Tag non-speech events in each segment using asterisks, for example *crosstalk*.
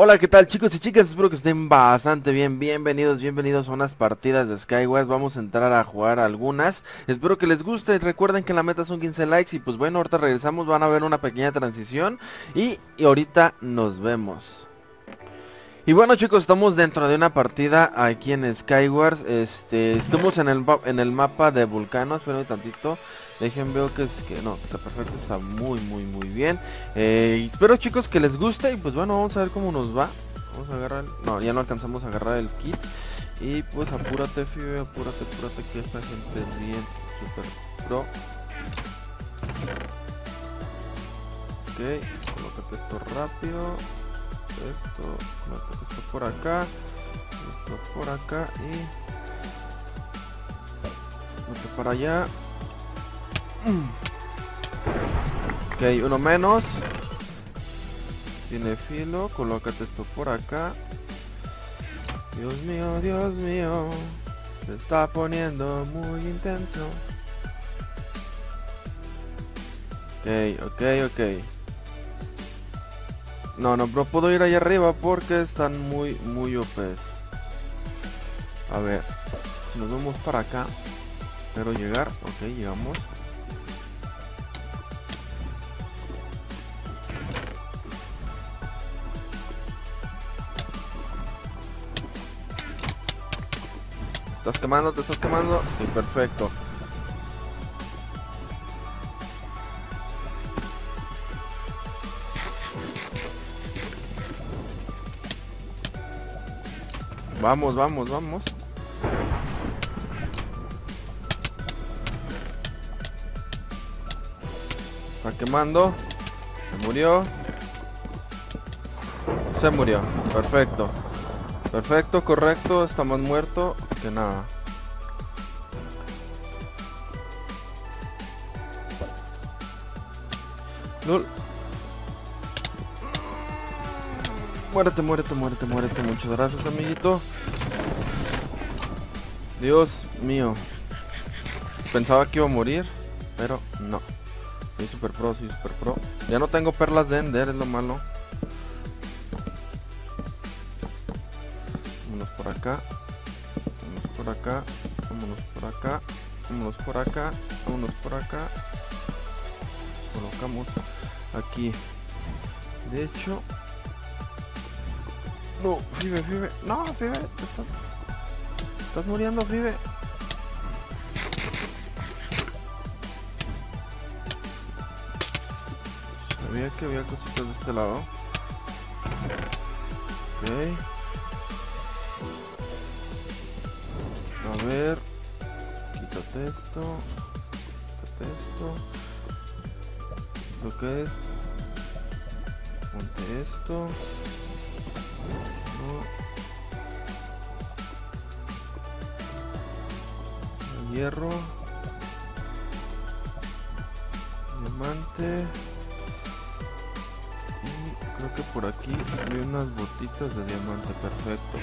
Hola, ¿qué tal chicos y chicas? Espero que estén bastante bien, bienvenidos, bienvenidos a unas partidas de Skywars Vamos a entrar a jugar algunas. Espero que les guste, recuerden que la meta son 15 likes Y pues bueno, ahorita regresamos, van a ver una pequeña transición Y, ahorita nos vemos. Y bueno chicos, estamos dentro de una partida aquí en Skywars Este, estamos en el, en el mapa de vulcanos, esperen un tantito Dejen veo que es que no, está perfecto, está muy muy muy bien. Eh, espero chicos que les guste y pues bueno, vamos a ver cómo nos va. Vamos a agarrar, no, ya no alcanzamos a agarrar el kit. Y pues apúrate, Fibe, apúrate, apúrate que esta gente es bien super pro. Ok, colócate esto rápido. Esto, colócate esto por acá. Esto por acá y... Esto para allá. Ok, uno menos. Tiene filo, colócate esto por acá. Dios mío, Dios mío. Se está poniendo muy intenso. Ok, ok, ok. No, no, no puedo ir allá arriba porque están muy, muy OP. A ver, si nos vamos para acá. Espero llegar. Ok, llegamos. Estás quemando, te estás quemando. Sí, perfecto. Vamos, vamos, vamos. Está quemando. Se murió. Se murió. Perfecto. Perfecto, correcto. Está más muerto que nada. LOL. Muérete, muérete, muérete, muérete. Muchas gracias, amiguito. Dios mío. Pensaba que iba a morir, pero no. Soy super pro, soy super pro. Ya no tengo perlas de Ender, es lo malo. Vámonos por acá por acá, vámonos por acá, vámonos por acá, vámonos por acá. Colocamos aquí. De hecho... No, Fibe, Fibe. No, Fibe. Estás, muriendo, Fibe. Sabía que había cositas de este lado. Ver. Quítate esto. Quítate esto. Lo que es. Ponte esto. Hierro. Diamante. Y creo que por aquí hay unas botitas de diamante. Perfecto.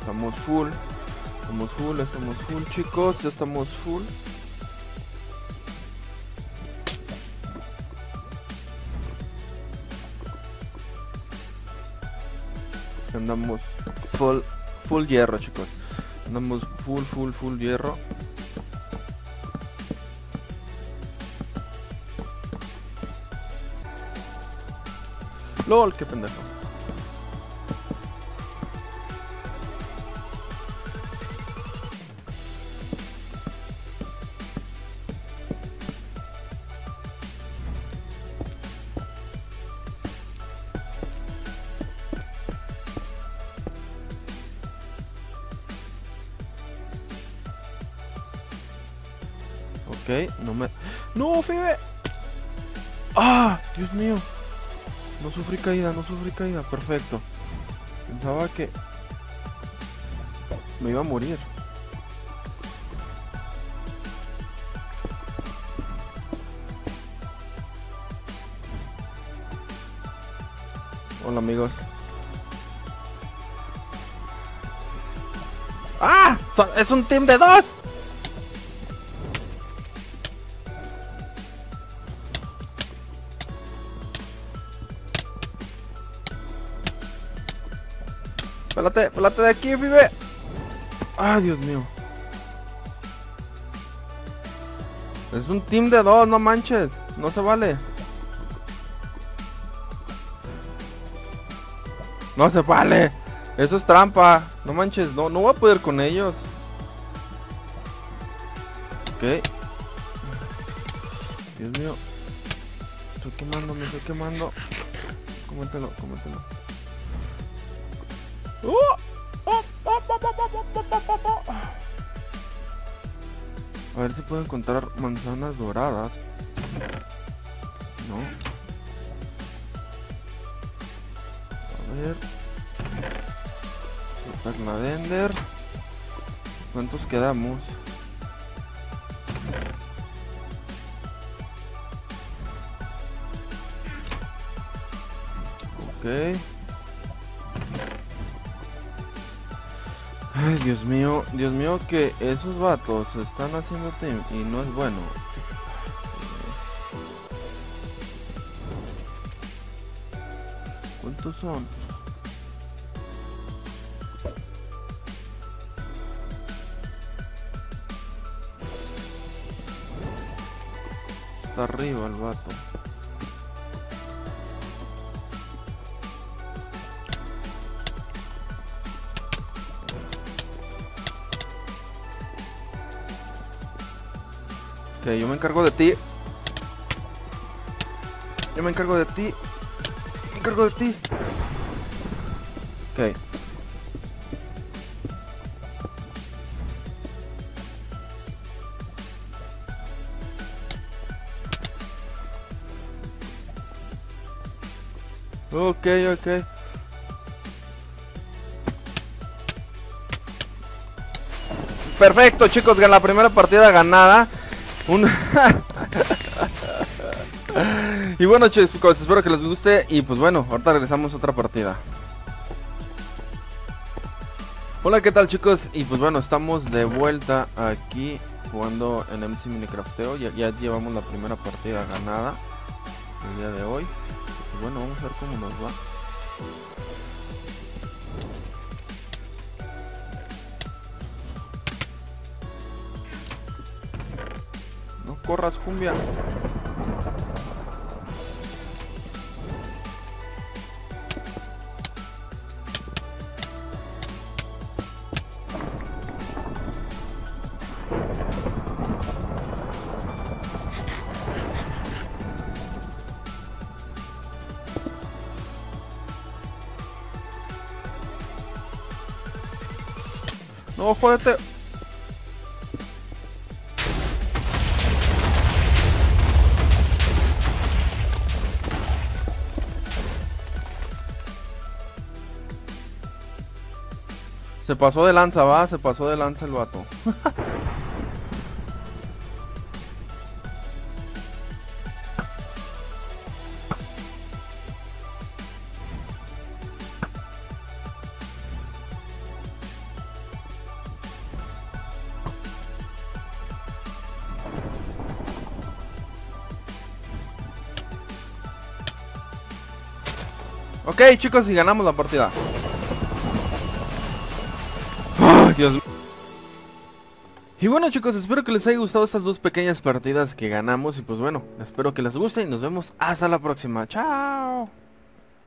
Estamos full. Estamos full, estamos full chicos, ya estamos full. Andamos full, full hierro chicos. Andamos full, full, full hierro. LOL, qué pendejo. Ok, no me... ¡No, Fibe! ¡Ah! Dios mío. No sufrí caída, no sufrí caída. Perfecto. Pensaba que... Me iba a morir. Hola amigos. ¡Ah! ¡Es un team de dos! Pélate, pélate de aquí, Fibe. Ay, Dios mío. Es un team de dos, no manches. No se vale. No se vale. Eso es trampa. No manches, no, no voy a poder con ellos. Ok. Dios mío. Estoy quemando, me estoy quemando. Coméntelo, coméntelo. A ver si puedo encontrar manzanas doradas. No. A ver. Perla de Ender. ¿Cuántos quedamos? Ok. Ay, Dios mío, Dios mío que esos vatos están haciendo team y no es bueno. ¿Cuántos son? Está arriba el vato. Ok, yo me encargo de ti. Yo me encargo de ti. Me encargo de ti. Ok. Ok, ok. Perfecto, chicos, la primera partida ganada. Un... *laughs* y bueno chicos, espero que les guste y pues bueno, ahorita regresamos a otra partida. Hola, ¿qué tal chicos? Y pues bueno, estamos de vuelta aquí jugando en MC Minecrafteo. Ya, ya llevamos la primera partida ganada el día de hoy. Pues bueno, vamos a ver cómo nos va. Corras, cumbia. No, jódete. Se pasó de lanza, va, se pasó de lanza el vato. Ok, chicos, y ganamos la partida. Y bueno chicos, espero que les haya gustado estas dos pequeñas partidas que ganamos y pues bueno, espero que les guste y nos vemos hasta la próxima. Chao.